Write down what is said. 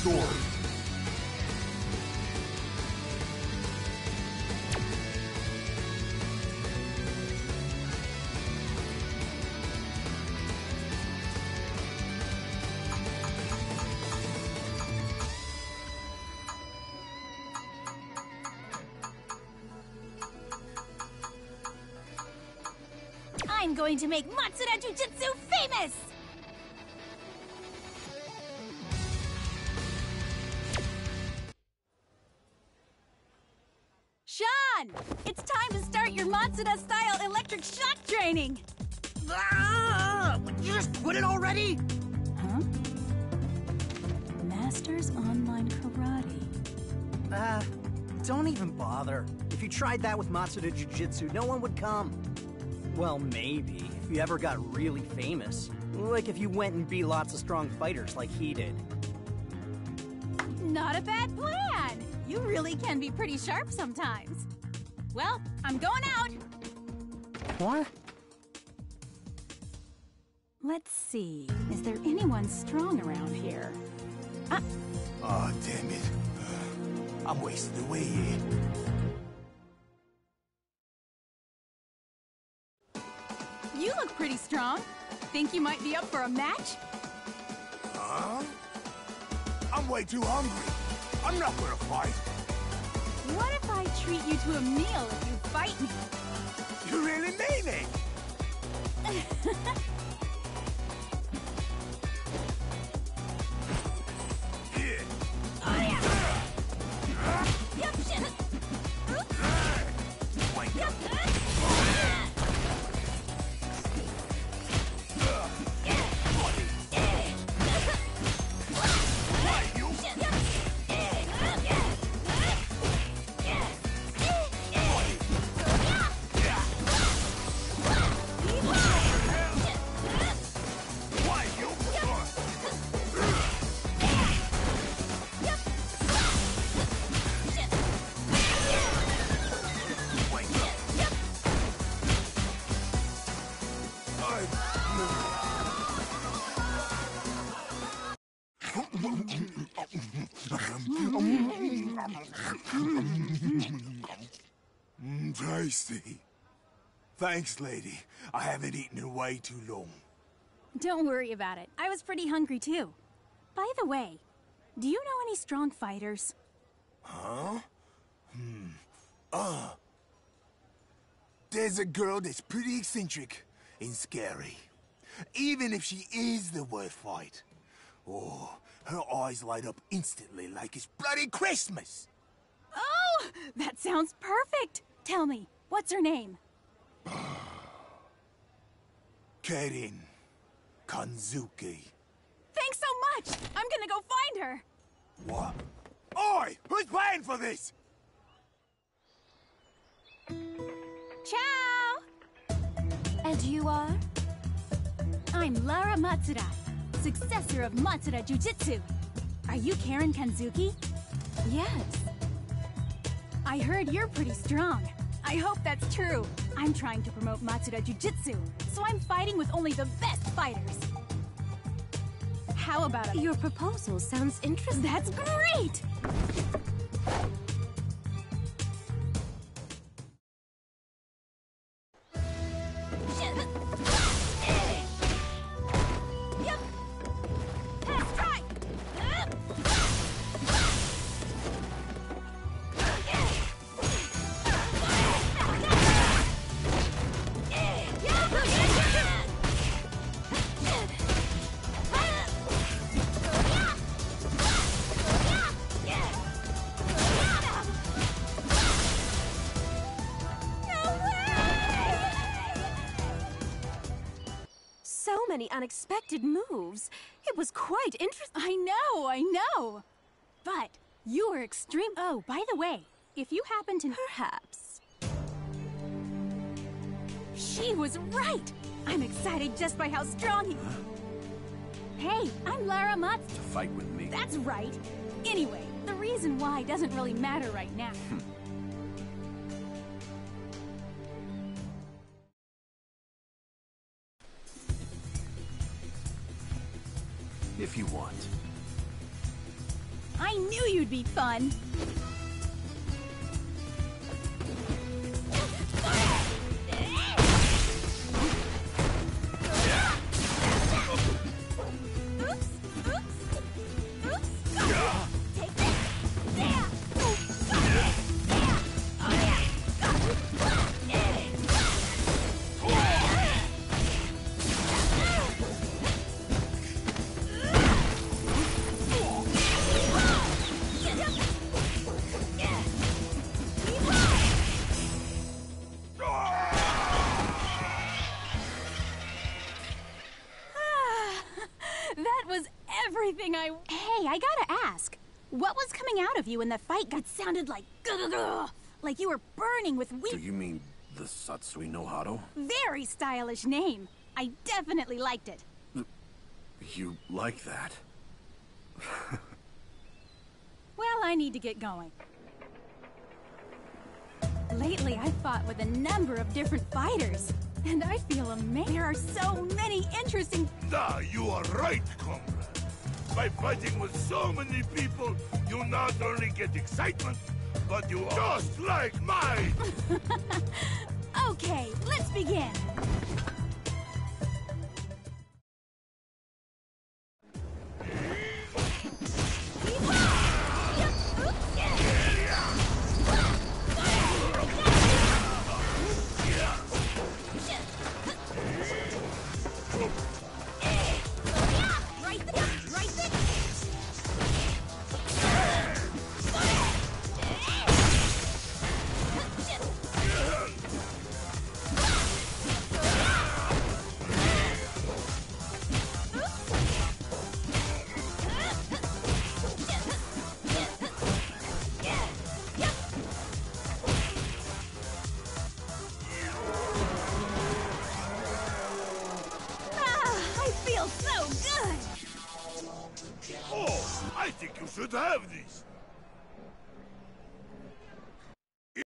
story. I'm going to make Matsuda Jujutsu famous! Uh, don't even bother. If you tried that with Matsuda Jiu-Jitsu, no one would come. Well, maybe, if you ever got really famous. Like if you went and beat lots of strong fighters like he did. Not a bad plan! You really can be pretty sharp sometimes. Well, I'm going out! What? Let's see. Is there anyone strong around here? Ah, Ah, damn it. I'm wasting away here. you look pretty strong. Think you might be up for a match? Huh? I'm way too hungry. I'm not gonna fight. What if I treat you to a meal if you fight me? You really mean it? tasty. Thanks, lady. I haven't eaten in way too long. Don't worry about it. I was pretty hungry too. By the way, do you know any strong fighters? Huh? Hmm. Uh. There's a girl that's pretty eccentric and scary. Even if she is the worst fight. Oh, her eyes light up instantly like it's bloody Christmas. Oh, that sounds perfect. Tell me, what's her name? Karin Kanzuki. Thanks so much. I'm gonna go find her. What? Oi! Who's paying for this? Ciao! And you are? I'm Laura Matsuda, successor of Matsuda Jiu-Jitsu. Are you Karin Kanzuki? Yes. I heard you're pretty strong. I hope that's true. I'm trying to promote Matsuda Jiu-Jitsu, so I'm fighting with only the best fighters. How about a... Your proposal sounds interesting. That's great! Many unexpected moves. It was quite interesting. I know, I know. But you were extreme. Oh, by the way, if you happen to. Perhaps. She was right! I'm excited just by how strong he. Hey, I'm Laura Mutz. To fight with me? That's right. Anyway, the reason why doesn't really matter right now. Hmm. If you want. I knew you'd be fun. You when the fight got sounded like. Like you were burning with Do you mean the Satsui no Hado? Very stylish name. I definitely liked it. You like that? Well, I need to get going. Lately, I've fought with a number of different fighters, and I feel amazed. There are so many interesting. Ah, you are right, comrade. By fighting with so many people, you not only get excitement, but you just like mine. Okay, let's begin.